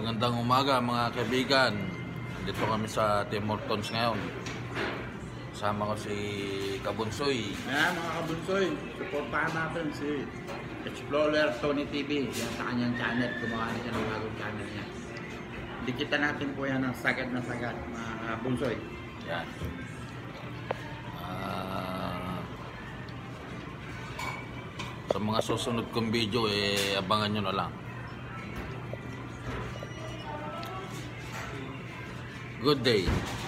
Magandang umaga mga kaibigan. Dito kami sa Tim Hortons ngayon. Kasama ko si Kabunsoy. Kaya mga kabunsoy, supportahan natin si Explorer Tony TV. Yan sa kanyang channel. Gumawa na siya ng bagong channel niya. Dikita natin po yan ng sagad na sagad, mga kabunsoy. Yan. Ah, sa mga susunod kong video, eh, abangan nyo na lang. Good day.